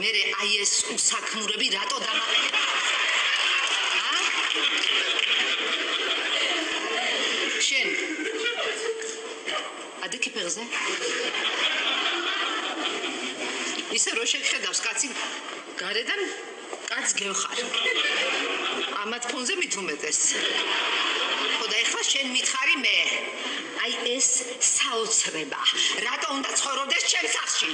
მე აი ეს უსაქმურები რატო დამაყენება? ა? შენ ადიქი ფერზე? ისე რო შეგხედავს კაცი გარედან კაც გევხარ. ამათ ფონზე მithumetes. ხო და ეხლა შენ მითხარი მე. აი ეს საოცრება. რატო უნდა ცხოვრობდეს ჩემს სახლში